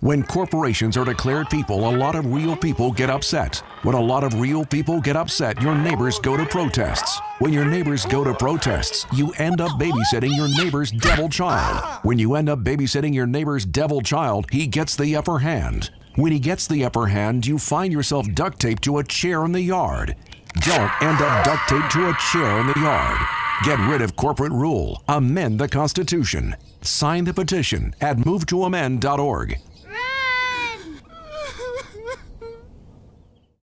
When corporations are declared people, a lot of real people get upset. When a lot of real people get upset, your neighbors go to protests. When your neighbors go to protests, you end up babysitting your neighbor's devil child. When you end up babysitting your neighbor's devil child, he gets the upper hand. When he gets the upper hand, you find yourself duct taped to a chair in the yard. Don't end up duct taped to a chair in the yard. Get rid of corporate rule. Amend the Constitution. Sign the petition at movetoamend.org.